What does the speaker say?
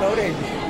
da orelha.